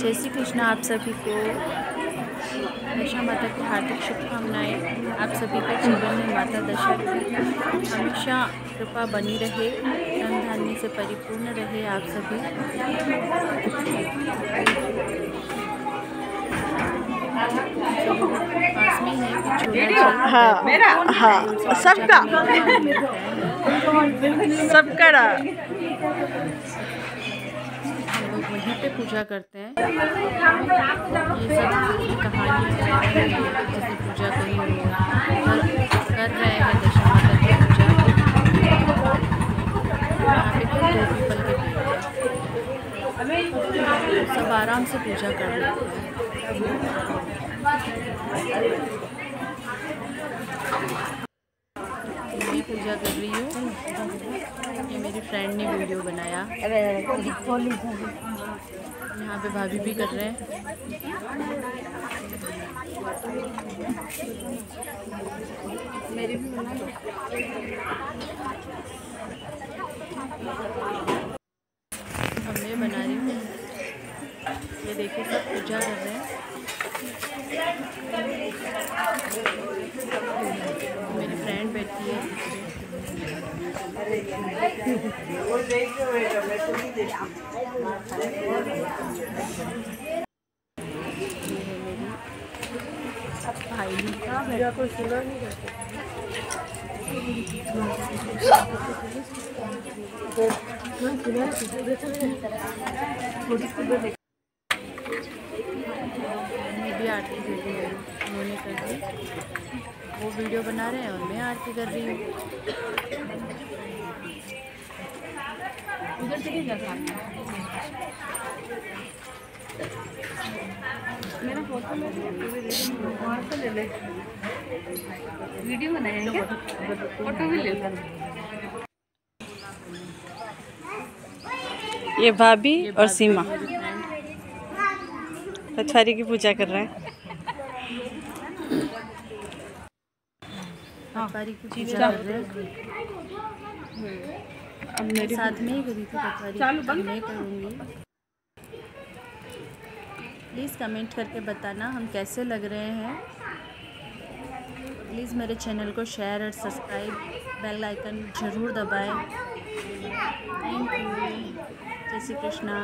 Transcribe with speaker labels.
Speaker 1: जय श्री कृष्ण आप सभी को दशा माता की हार्दिक शुभकामनाएँ। आप सभी के जीवन में माता दशा की हमेशा कृपा बनी रहे धन धान्य से परिपूर्ण रहे आप सभी। पास में है
Speaker 2: सबका सबका।
Speaker 1: लोग वहीं पे पूजा करते हैं। ये सब कहानी पूजा करी रहे हैं दशा माता की पूजा। यहाँ पे दो पीपल के पेड़। सब आराम से पूजा कर लेते हैं। मैं पूजा कर रही हूँ। ये मेरी फ्रेंड ने वीडियो बनाया। यहाँ पे भाभी भी कर रहे हैं। अब मैं बना रही हूँ। ये देखिए, सब पूजा कर रहे हैं। फ्रेंड बैठी है। है भाई मैं भी आरती कर रही हूँ उन्होंने कर दी। वो वीडियो बना रहे हैं और मैं आरती कर रही हूँ।
Speaker 2: वीडियो बनाएँगे फ़ोटो भी ले ये भाभी और सीमा।
Speaker 1: मेरी
Speaker 2: की पूजा कर रहे हैं।
Speaker 1: पटवारी की पूजा कर रहे हैं।
Speaker 2: अब
Speaker 1: मैं साथ में ही करी थी मैं करूँगी। प्लीज़ कमेंट करके बताना हम कैसे लग रहे हैं। प्लीज़ मेरे चैनल को शेयर और सब्सक्राइब बेल आइकन ज़रूर दबाएँ। थैंक यू जय श्री कृष्णा।